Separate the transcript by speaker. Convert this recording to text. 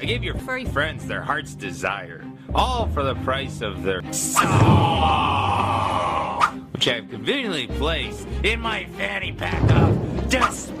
Speaker 1: I gave your furry friends their heart's desire, all for the price of their soul, which I have conveniently placed in my fanny pack of despair.